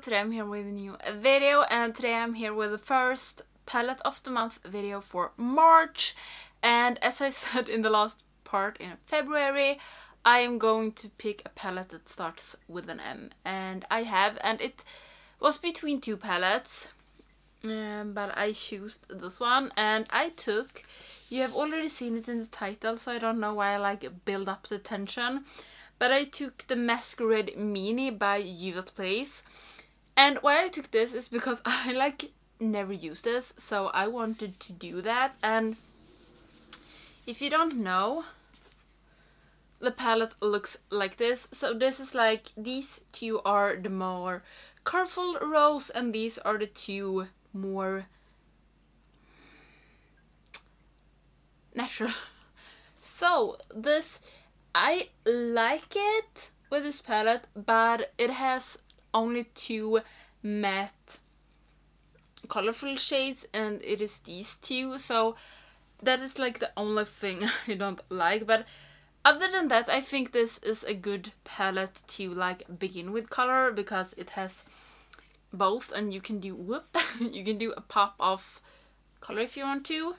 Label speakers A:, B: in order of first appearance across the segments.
A: Today I'm here with a new video and today I'm here with the first palette of the month video for March. And as I said in the last part in February I am going to pick a palette that starts with an M. And I have and it was between two palettes um, but I chose this one. And I took you have already seen it in the title so I don't know why I like build up the tension. But I took the Masquerade Mini by Juvia's Place. And why I took this is because I like never use this, so I wanted to do that. And if you don't know, the palette looks like this. So this is like, these two are the more colorful rows and these are the two more natural. So this I like it with this palette, but it has only two matte colorful shades and it is these two, so that is like the only thing I don't like, but other than that I think this is a good palette to like begin with color because it has both and you can do whoop, you can do a pop of color if you want to.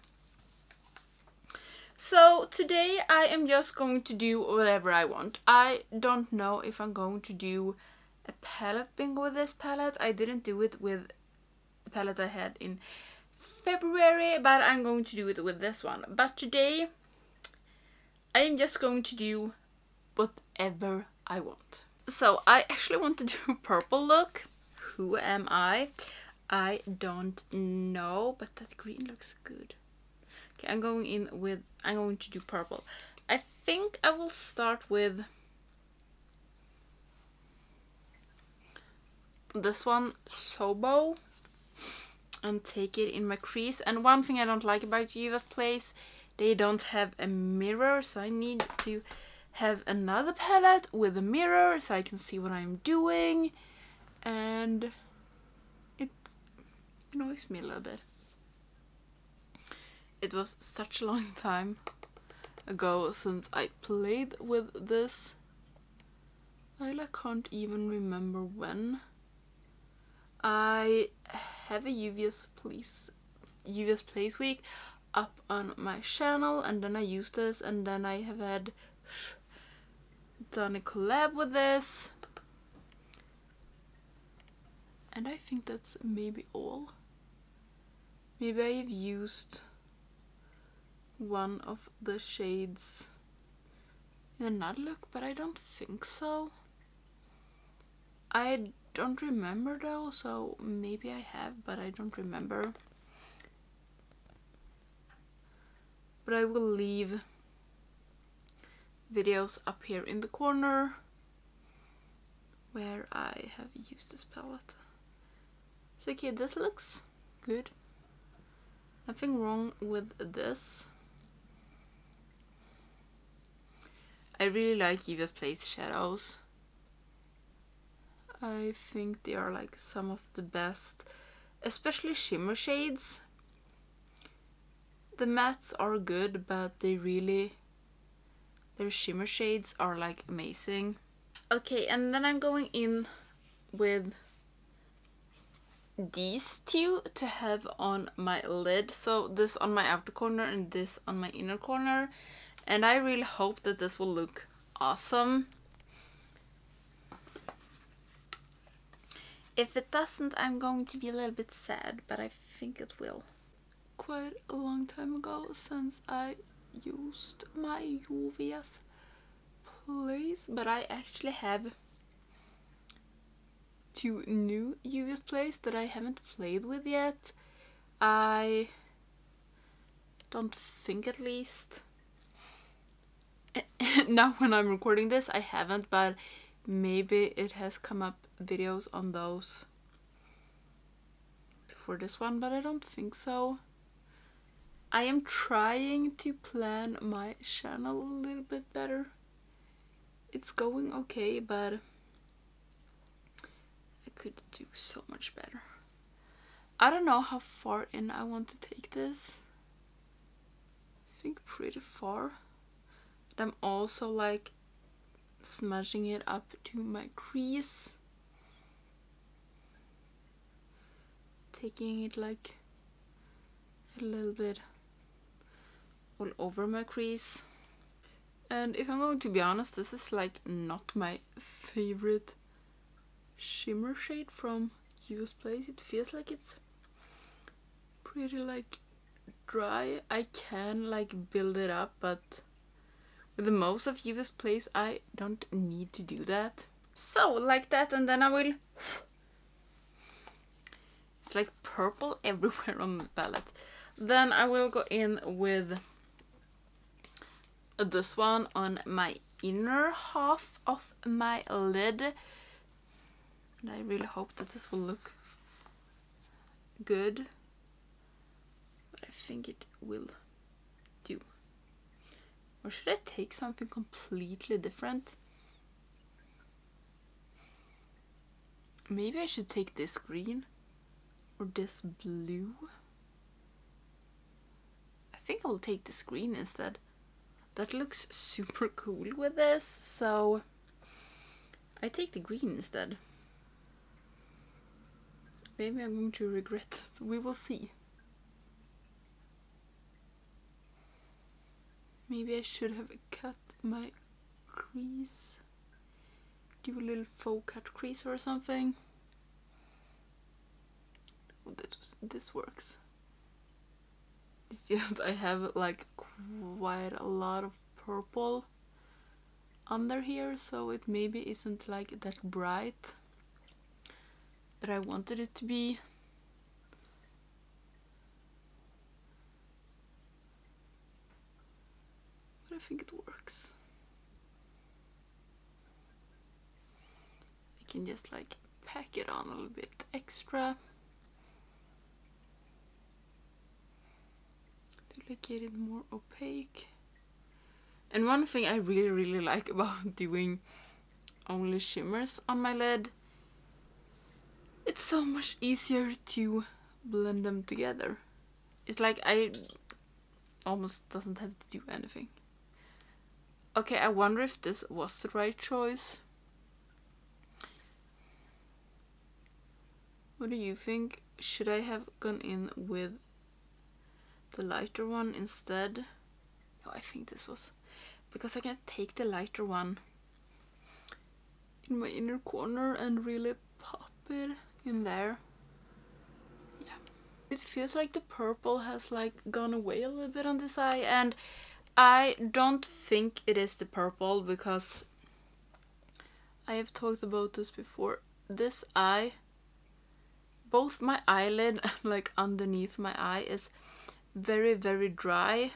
A: So today I am just going to do whatever I want. I don't know if I'm going to do a palette bingo with this palette. I didn't do it with the palette I had in February, but I'm going to do it with this one. But today I am just going to do whatever I want. So I actually want to do purple look. Who am I? I don't know, but that green looks good. Okay, I'm going in with, I'm going to do purple. I think I will start with this one, Zobo, and take it in my crease. And one thing I don't like about Juvia's Place, they don't have a mirror, so I need to have another palette with a mirror so I can see what I'm doing. And it annoys me a little bit it was such a long time ago since I played with this. I like, can't even remember when. I have a Juvia's Place, Juvia's Place week up on my channel and then I used this and then I have had done a collab with this and I think that's maybe all. Maybe I have used one of the shades in another look, but I don't think so. I don't remember though, so maybe I have, but I don't remember. But I will leave videos up here in the corner where I have used this palette. So okay, this looks good. Nothing wrong with this. I really like Juvia's Place shadows. I think they are like some of the best, especially shimmer shades. The mattes are good, but they really, their shimmer shades are like amazing. Okay, and then I'm going in with these two to have on my lid. So this on my outer corner and this on my inner corner. And I really hope that this will look awesome. If it doesn't, I'm going to be a little bit sad, but I think it will. Quite a long time ago since I used my Juvia's Place, but I actually have two new Juvia's Place that I haven't played with yet. I don't think at least now when I'm recording this I haven't but maybe it has come up videos on those before this one but I don't think so. I am trying to plan my channel a little bit better. It's going okay but I could do so much better. I don't know how far in I want to take this. I think pretty far. But I'm also like smudging it up to my crease. taking it like a little bit all over my crease. And if I'm going to be honest, this is like not my favorite shimmer shade from Juvia's Place. It feels like it's pretty like dry. I can like build it up, but the most of Juvia's Place, I don't need to do that. So, like that, and then I will... It's like purple everywhere on the palette. Then I will go in with this one on my inner half of my lid. And I really hope that this will look good. But I think it will. Or should I take something completely different? Maybe I should take this green or this blue. I think I'll take this green instead. That looks super cool with this, so I take the green instead. Maybe I'm going to regret it. We will see. Maybe I should have cut my crease. Do a little faux cut crease or something. Oh, this, this works. It's just I have like quite a lot of purple under here so it maybe isn't like that bright that I wanted it to be. I think it works. I can just like pack it on a little bit extra. like get it more opaque. And one thing I really really like about doing only shimmers on my lid, it's so much easier to blend them together. It's like I almost doesn't have to do anything. Okay, I wonder if this was the right choice. What do you think? Should I have gone in with the lighter one instead. No, I think this was because I can take the lighter one in my inner corner and really pop it in there. Yeah. It feels like the purple has like gone away a little bit on this eye and I don't think it is the purple because I have talked about this before. This eye, both my eyelid like underneath my eye is very very dry.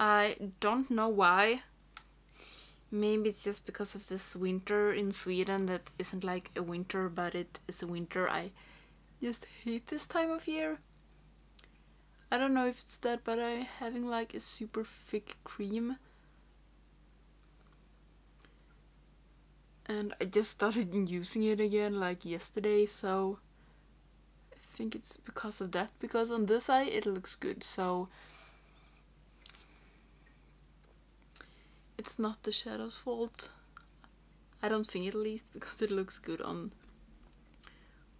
A: I don't know why. Maybe it's just because of this winter in Sweden that isn't like a winter but it is a winter. I just hate this time of year. I don't know if it's that but I'm having like a super thick cream. And I just started using it again like yesterday so I think it's because of that because on this eye it looks good so it's not the shadow's fault I don't think at least because it looks good on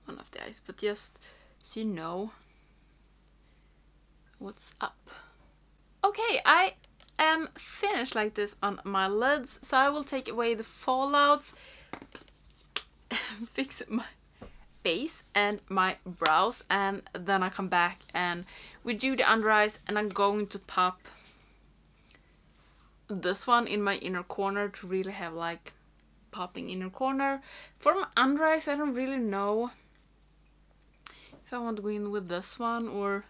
A: one of the eyes but just so you know what's up okay I am finished like this on my lids so I will take away the fallouts fix my base and my brows and then I come back and we do the under eyes and I'm going to pop this one in my inner corner to really have like popping inner corner. For my under eyes I don't really know if I want to go in with this one or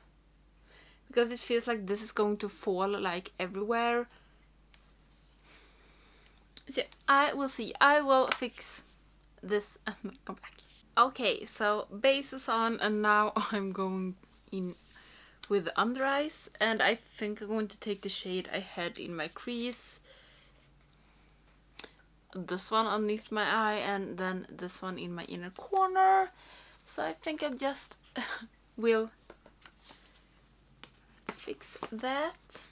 A: because it feels like this is going to fall like everywhere. So I will see. I will fix this and come back. Okay, so base is on and now I'm going in with under eyes and I think I'm going to take the shade I had in my crease. This one underneath my eye and then this one in my inner corner. So I think I just will fix that.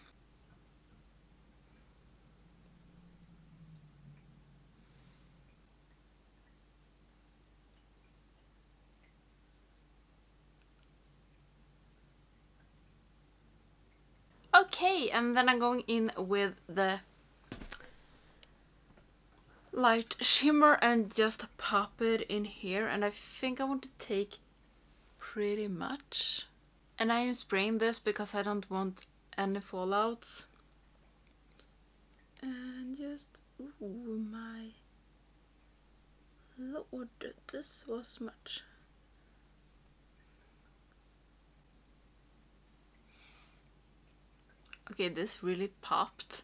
A: Okay, and then I'm going in with the light shimmer and just pop it in here. And I think I want to take pretty much and I am spraying this because I don't want any fallouts. And just ooh my lord this was much. Okay this really popped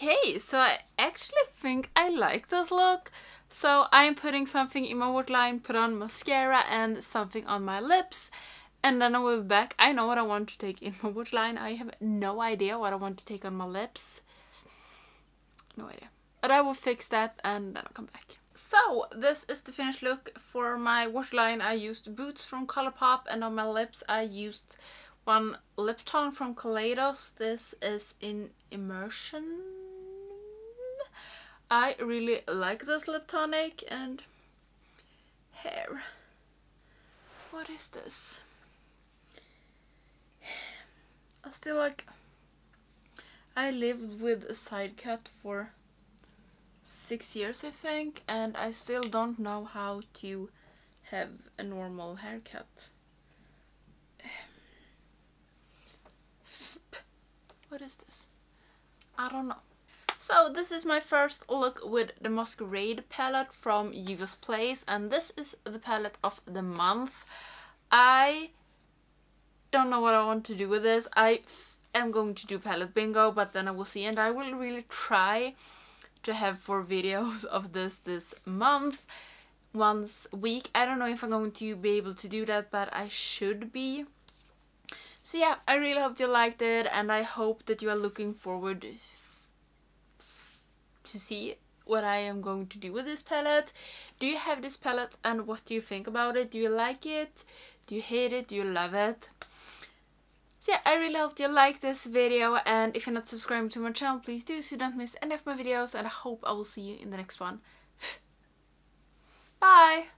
A: Okay, so I actually think I like this look. So I'm putting something in my waterline, put on mascara and something on my lips. And then I will be back. I know what I want to take in my waterline. I have no idea what I want to take on my lips. No idea. But I will fix that and then I'll come back. So, this is the finished look for my waterline. I used Boots from Colourpop and on my lips I used one lip tone from Kaleidos. This is in Immersion. I really like this lip tonic and hair. What is this? I still like... I lived with a side cut for six years I think and I still don't know how to have a normal haircut. What is this? I don't know. So this is my first look with the Masquerade palette from Juvia's Place and this is the palette of the month. I don't know what I want to do with this. I am going to do palette bingo but then I will see and I will really try to have four videos of this this month once a week. I don't know if I'm going to be able to do that but I should be. So yeah, I really hope you liked it and I hope that you are looking forward to see what I am going to do with this palette. Do you have this palette and what do you think about it? Do you like it? Do you hate it? Do you love it? So yeah, I really hope you liked this video and if you're not subscribed to my channel, please do so you don't miss any of my videos and I hope I will see you in the next one. Bye!